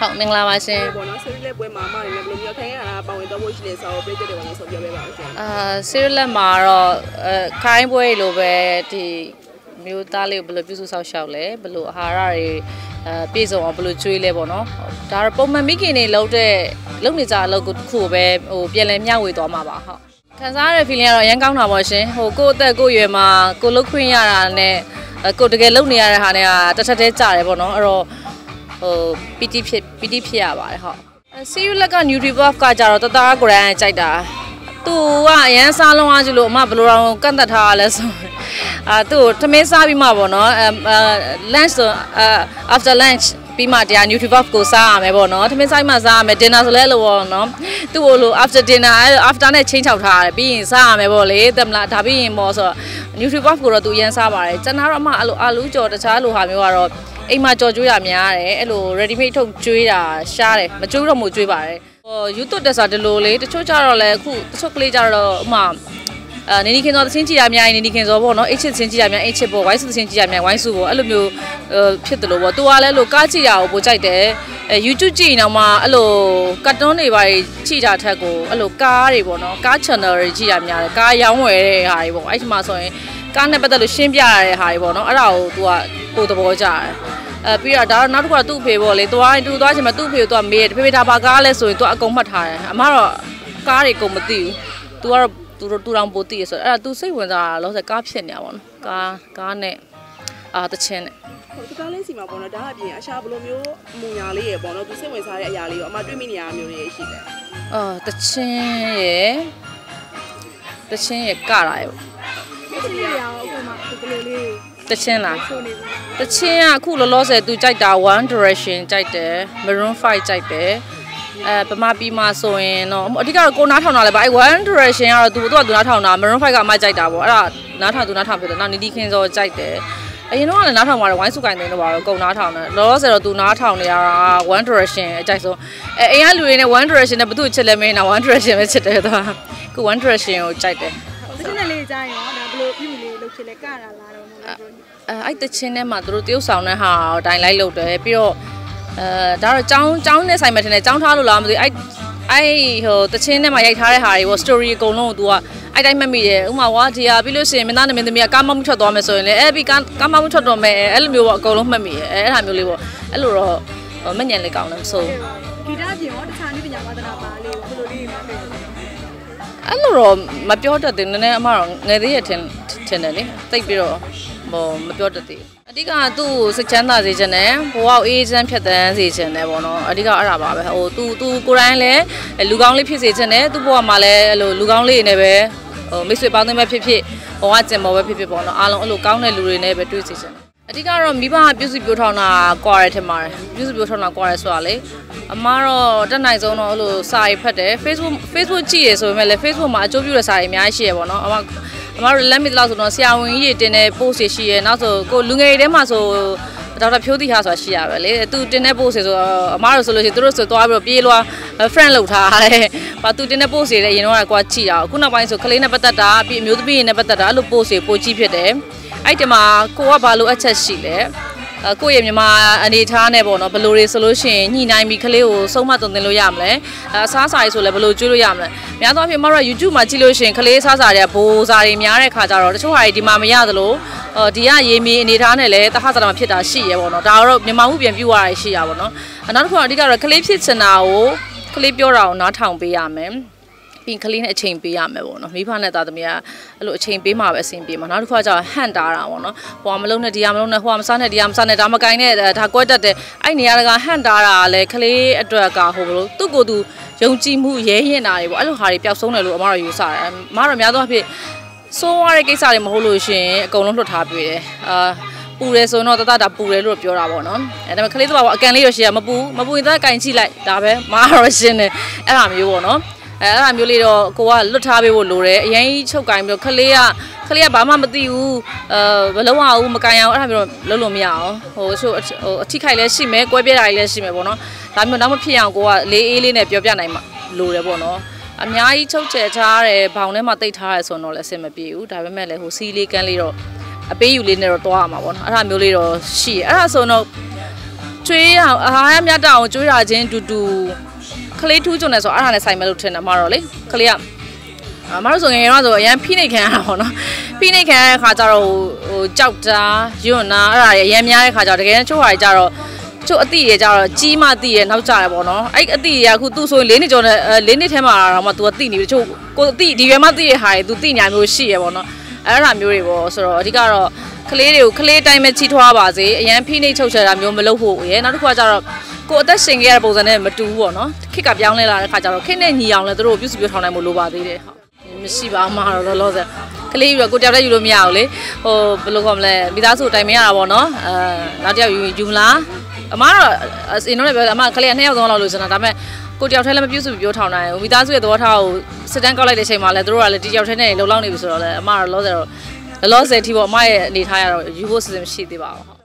ဟုတ်မင်္ဂလာပါရှင်ပေါ့နော် series လက်ပွဲမှာအမတွေလည်းဘယ်လိုမျိုးထိုင်ရတာပါဝင်တော့ဖို့ရှိလဲဆိုတော့ပြည်သက်တွေကတော့ဆိုပြောပေးပါဦးရှင်အာဆီရီလက်မှာတော့အဲခိုင်းပွဲလိုပဲဒီမျိုးသားလေးကိုဘယ်လိုပြုစုဆောက်ရှောက်လဲဘယ်လိုအာဟာရတွေအဲပြည့်စုံအောင်ဘယ်လိုကျွေးလဲပေါ့နော်ဒါတော့ပုံမှန်မိခင်တွေလုပ်တဲ့လုပ်နေကြအလုပ်ကိုတစ်ခုကိုပဲဟိုပြန်လည်မျှဝေသွားမှာပါဟုတ်ခံစားရတဲ့ feeling ကတော့အရင်ကောင်းတာပေါ့ရှင်ဟိုကိုယ့်အသက်ကိုယ့်ရွယ်မှာကိုလုတ်ခွင့်ရတာနဲ့အဲကိုတကယ်လုပ်နေရတဲ့ဟာနဲ့ကတစ်ထက်တည်းကြတယ်ပေါ့နော်အဲ့တော့ ဟိုပီတိဖြစ်ပီတိဖြစ်ရပါတယ်ဟုတ်ဆီရီလက်က Nutribuff ကကြတော့တသားကိုရန်ကြိုက်တာသူကအရန်စားလုံးအားကြည့်လို့အမဘယ်လိုတော့ကန့်သက်ထားရလဲဆိုအာသူ့ကိုသမင်းစားပြီးမှပေါ့နော်အဲ lunch ဆိုအာ after lunch ပြီးမှတရား Nutribuff ကိုစားရမယ်ပေါ့နော်သမင်းစားပြီးမှစားရမယ် dinner ဆိုလဲလို့ပေါ့နော်သူ့ကိုလို့ after dinner အဲ after နဲ့ချင်းချောက်ထားရတယ်ပြီးရင်စားရမယ်ပေါ့လေတက်မလားဒါပြီးရင်ပေါ့ဆိုတော့ Nutribuff ကိုတော့သူအရန်စားပါတယ်ကျွန်တော်တော့အမအဲ့လိုအာလူးကြော်တခြားလိုဟာမျိုးကတော့ အိမ်မှာကြော်ကျွေးတာများတယ်အဲ့လို ready made ထုတ်ကျွေးတာရှားတယ်မကျွေးတော့မို့ကျွေးပါတယ်ဟို YouTube တက်စားဒီလိုလေတချို့ကြတော့လဲအခုတချို့ကလေးကြတော့ဥမာအာနေနေခင်စောသချင်းကြည်ရအများကြီးနေနေခင်စောပေါ့နော်အိတ်ချစ်သချင်းကြည်ရအများအိတ်ချစ်ပေါ့ဝိုင်းစုသချင်းကြည်ရအများဝိုင်းစုပေါ့အဲ့လိုမျိုးဖြစ်တယ်လို့ပေါ့သူကလည်းလို့ကားကြည့်ရအောင်ပိုကြိုက်တယ်အဲ YouTube ကြည့်ရင်တော့မှအဲ့လိုကတ်တွန်းတွေပါကြည့်တာထက်ကိုအဲ့လိုကားတွေပေါ့နော်ကား channel တွေကြည့်ရများတယ်ကားရောင်းဝယ်တဲ့ဟာတွေပေါ့အဲ့ဒီမှာဆိုရင် ကားနဲ့ပတ်သက်လို့ရှင်းပြရတဲ့ဟာတွေပေါ့နော်အဲ့ဒါကိုသူကပိုသဘောကျတယ်အဲပြီးတော့ဒါတော့နောက်တစ်ခုကသူ့ဖေပေါ့လေသွားရင်သူသွားချင်မှသူ့ဖေကိုသူကမေးတယ်ဖေဖေဒါဘာကားလဲဆိုရင်သူကအကုန်မှတ်ထားတယ်အမတော့ကားတွေအကုန်မသိဘူးသူကတော့သူတို့တူတောင်ပိုသိရဆိုတော့အဲ့ဒါသူစိတ်ဝင်စားတာလို့ဆိုကားဖြစ်နေတာပေါ့နော်ကားကားနဲ့အာတချင်းနဲ့ဟိုတကားလေးစီမှာပေါ့နော်ဒါအပြင်အရှာဘယ်လိုမျိုးအမူညာလေးရပေါ့နော်သူစိတ်ဝင်စားတဲ့အရာလေးရောအမတွေ့မိနေရမျိုးတွေရှိတယ်အာတချင်းရယ်တချင်းရယ်ကတာရယ်ပေါ့ ဒီရအောင်အခုမှဒီလိုလေးတချင်းလားဆိုနေပါတချင်းကအခုလောလောဆယ်သူကြိုက်တာ One Direction ကြိုက်တယ် Maroon 5ကြိုက်တယ်အဲဗမာပြည်မှာဆိုရင်တော့အဓိကတော့ကိုနားထောင်တာလဲပါအဲ One Direction ကတော့သူသူကသူနားထောင်တာ Maroon 5ကအမကြိုက်တာပေါ့အဲ့ဒါနားထောင်သူနားထောင်ဖြစ်တယ်နောက်နီဒီခင်စောကြိုက်တယ်အရင်တော့ကလည်းနားထောင်ပါတယ်ဝိုင်းစုကင်သိန်းတော့ပါတော့ကုန်နားထောင်တယ်လောလောဆယ်တော့သူနားထောင်နေရတာ One Direction အကြိုက်ဆုံးအဲအိမ်ကလူတွေနဲ့ One Direction နဲ့ဘသူ့ချစ်လဲမင်းတာ One Direction ပဲချစ်တယ်သူကခု One Direction ကိုကြိုက်တယ်ဘူးတချင်းနဲ့လေးကြားရင်ရော ဒါဘယ်လိုပြုလေးလုပ်ချင်လဲကတာလားတော့မဟုတ်လား အဲအဲ့တချင်းထဲမှာသူတို့တရုပ်ဆောင်တဲ့ဟာကိုတိုင်းလိုက်လုပ်တယ်ပြီးတော့အဲဒါတော့ចောင်းចောင်းနဲ့ဆိုင်မှထင်တယ်ចောင်းထားလို့လားမသိဘူးအဲ့အဲ့ဟိုတချင်းထဲမှာရိုက်ထားတဲ့ဟာတွေပေါ့ story အကုန်လုံးကို तू ကအဲ့တိုင်းမှတ်မိတယ်ဥမာဝါဒီဟာပြီးလို့ရှိရင်မင်းသားနဲ့မင်းသမီးကကားမမှုထွက်သွားမယ်ဆိုရင်လည်းအဲ့ပြီးကားကားမမှုထွက်တော့မယ်အဲ့လိုမျိုးပေါ့အကုန်လုံးမှတ်မိတယ်အဲ့အဲ့ဟာမျိုးလေးပေါ့အဲ့လိုတော့မညံလေးကောင်းတယ်မဆိုး ဂီတပြင်ရောတခြားနည်းပညာဝါသနာပါလေးဘယ်လိုလေးမှတွေ့လဲ အဲ့လိုတော့မပြောတတ်သေးဘူးနည်းနည်းအမတော့ငယ်သေးရထင်ထင်တယ်လေတိတ်ပြီးတော့ဟိုမပြောတတ်သေးဘူးအဓိကသူ့ကိုစိတ်ချမ်းသာစေချင်တယ်ဘဝကိုအေးချမ်းဖြတ်သန်းစေချင်တယ်ပေါ့နော်အဓိကအဲ့ဒါပါပဲဟိုသူသူကိုယ်တိုင်လည်းလူကောင်းလေးဖြစ်စေချင်တယ်သူ့ဘဝမှာလည်းအဲ့လိုလူကောင်းလေးနေပဲဟိုမိတ်ဆွေပေါင်းသင်းပဲဖြစ်ဖြစ်ဘဝကျင်ပေါ်ပဲဖြစ်ဖြစ်ပေါ့နော်အားလုံးအဲ့လိုကောင်းတဲ့လူတွေနဲ့ပဲတွေ့စေချင်တယ် အဓိကတော့မိဘကပြုစုပြောထောင်းတာကွာရထင်ပါတယ်ပြုစုပြောထောင်းတာကွာရဆိုတာလေအမားတော့တက်နိုင်ဆုံးတော့အဲ့လိုစာရေးဖတ်တယ် Facebook Facebook ကြည့်ရဆိုပေမဲ့လည်း Facebook မှာအကျိုးပြုတဲ့စာတွေအများကြီးရှိရပေါ့နော်အမအမတို့လက်မီလောက်ဆိုတော့ဆရာဝန်ကြီးတွေတင်တဲ့ post တွေရှိရနောက်ဆိုကိုလူငယ်တွေထဲမှာဆိုဒေါက်တာဖြိုးတိဟာဆိုတာရှိရပဲလေသူတင်တဲ့ post တွေဆိုတော့အမားတို့ဆိုလို့ရှိရင်သူတို့ဆိုသွားပြီးတော့ပြေးလွှာ friend လောက်ထားတယ်။ဘာသူတင်တဲ့ post တွေလည်းအရင်တော့ကွာကြည့်တာအခုနောက်ပိုင်းဆိုကလေးနဲ့ပတ်သက်တာပြီးအမျိုးသမီးတွေနဲ့ပတ်သက်တာအဲ့လို post တွေပိုကြည့်ဖြစ်တယ်။ အဲ့ဒီမှာကိုကဘာလို့အချက်ရှိလဲ။အကိုယ့်ရဲ့မြန်မာအနေထားနဲ့ပေါ့နော်ဘယ်လိုတွေဆိုလို့ရှိရင်ညှိနှိုင်းပြီးကလေးကိုဆုံးမသွန်သင်လို့ရမလဲအစားအစာတွေဆိုလည်းဘယ်လိုကျွေးလို့ရမလဲများသောအားဖြင့်မတို့ YouTube မှာကြည့်လို့ရှိရင်ကလေးစားစာတွေကဘိုးစာတွေများတဲ့ခါကျတော့တချို့ဟာတွေဒီမှာမရသလိုအော်ဒီကရေမီအနေထားနဲ့လည်းတဟဆရာမဖြစ်တာရှိရဲပေါ့နော်ဒါတော့မြန်မာမှုပြန်ပြူရတာရှိရပါတော့နောက်တစ်ခုအဓိကတော့ကလေးဖြစ်ချင်တာကိုကလေးပြောတာကိုနားထောင်ပေးရမယ် ပြီးကလေးနဲ့အချိန်ပေးရမယ်ပေါ့နော်မိဘနဲ့သားသမီးကအဲ့လိုအချိန်ပေးမှပဲအဆင်ပြေမှာနောက်တစ်ခါကျတော့ဟန့်တာတာပေါ့နော်ဟိုကမလုံးနဲ့ဒီကမလုံးနဲ့ဟိုကမစားနဲ့ဒီကမစားနဲ့ဒါမကင်နဲ့ဒါကွက်တက်တယ်အဲ့နေရာတကဟန့်တာတာလည်းကလေးအတွက်ကဟိုဘလို့သူ့ကိုယ်သူယုံကြည်မှုရဲရင်တာတွေပေါ့အဲ့လိုဟာတွေပျောက်ဆုံးတယ်လို့အမတို့ယူဆတယ်အမတို့များသောအားဖြင့်စိုးရတဲ့ကိစ္စတွေမဟုတ်လို့ရှိရင်အကုန်လုံးလွတ်ထားပေးတယ်အာပူတယ်ဆိုတော့တတတာပူတယ်လို့ပြောတာပေါ့နော်အဲဒါပေမဲ့ကလေးသဘာဝအကန်လေးရရှိရမပူမပူရင်တော့ကင်ကြည့်လိုက်ဒါပဲမားတော့ရှင်းတယ်အဲ့လိုမျိုးပေါ့နော် အဲအဲ့လိုမျိုးလေးတော့ကိုကလွတ်ထားပေးဖို့လိုတယ်အရင်ကြီးချုပ်ကင်ပြီးတော့ခလေးကခလေးကဘာမှမသိဘူးအဲဘလုံးအောင်မကင်အောင်အဲ့လိုမျိုးလုပ်လို့မရအောင်ဟိုချို့ဟိုအထိခိုက်လည်းရှိမယ်ကွဲပြားတာလည်းရှိမယ်ပေါ့နော်ဒါမျိုးတော့မဖြစ်အောင်ကိုကလေးအေးလေးနဲ့ပြောပြနိုင်မှာလိုတယ်ပေါ့နော်အများကြီးချုပ်ချယ်ထားတယ်ဘောင်ထဲမှာတိတ်ထားရဲဆိုတော့လည်းအဆင်မပြေဘူးဒါပေမဲ့လည်းဟိုစီးလေးကန်းလေးတော့အပေးယူလေးနဲ့တော့တွားရမှာပေါ့နော်အဲ့ဒါမျိုးလေးတော့ရှိတယ်အဲ့ဒါဆိုတော့ကျွေးရအောင်အားရမြတ်တအောင်ကျွေးရခြင်းတူတူ ကလေးထူးကြုံနေဆိုအဲ့ဒါနဲ့ဆိုင်မဲ့လို့ထင်တယ်အမတော့လေကလေးကအမတို့ဆိုငယ်ငယ်တော့ဆိုအရန်ဖိနေခံရတာပေါ့နော်ဖိနေခံရတဲ့ခါကျတော့ဟိုကြောက်တာယွန်းနာအဲ့ဒါတွေအရန်များတဲ့ခါကျတော့တကယ်ချိုးဟာတွေကျတော့ချို့အတိတွေကျတော့ကြီးမှတိရနောက်ကျရပေါ့နော်အဲ့အတိတွေကအခုသူ့ဆိုရင်၄နှစ်ကျော်နဲ့၄နှစ်ထဲမှာတော့မှ तू ကတိနေပြီချို့ကိုအတိဒီရွယ်မှတိရဟာတွေ तू တိညာမျိုးရှိရပေါ့နော်အဲ့ဒါမျိုးတွေပေါ့ဆိုတော့အဓိကတော့ကလေးတွေကိုကလေးတိုင်းပဲချီထွားပါစေအရန်ဖိနေချုပ်ချယ်တာမျိုးမလုပ်ဖို့ရယ်နောက်တစ်ခုကကျတော့ ကိုအသက်ရှင်ခဲ့ရတဲ့ပုံစံနဲ့မတူဘူးပေါ့နော်ခစ်ကပြောင်းလဲလာတဲ့ခါကျတော့ခစ်နဲ့ညီအောင်လဲသူတို့ပြုစုပြောထောင်နိုင်မှုလိုပါသေးတယ်ဟုတ်မရှိပါမှတော့လောလောဆယ်ကလေးပြီးတော့ကိုတယောက်တည်းယူလို့မရဘူးလေဟိုဘယ်လိုခေါ်မလဲမိသားစုတိုင်မရတာပေါ့နော်အဲနောက်တစ်ယောက်ယူယူမလားအမကတော့အင်းတော့လည်းပြောအမကလေးကနှစ်ယောက်သုံးလောက်လို့ဆိုတာဒါပေမဲ့ကိုတယောက်တည်းလည်းမပြုစုပြောထောင်နိုင်ဘူးမိသားစုရဲ့သဘောထားကိုစစ်တမ်းကောက်လိုက်တဲ့အချိန်မှာလည်းသူတို့ကလည်းဒီတယောက်တည်းနဲ့လုံလောက်နေပြီဆိုတော့လည်းအမကတော့လောလောဆယ်တော့လောလောဆယ်ထိပေါ့အမရဲ့အနေထားရတော့ယူဖို့စီစဉ်မရှိသေးပါဘူး